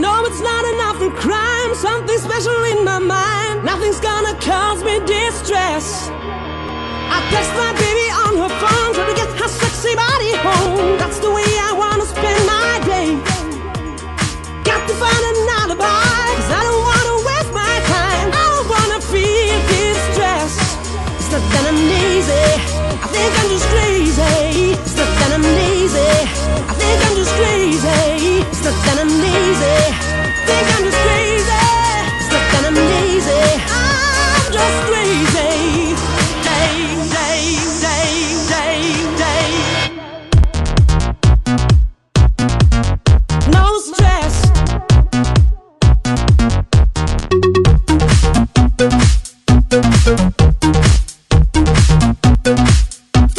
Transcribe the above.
know it's not enough for crime. Something special in my mind. Nothing's gonna cause me distress. I text my baby on her phone, trying to get her sexy body home. That's the way I wanna spend my day. Got to find an alibi, cause I don't wanna waste my time. I don't wanna feel distress. It's not that I'm lazy, I think I'm just crazy.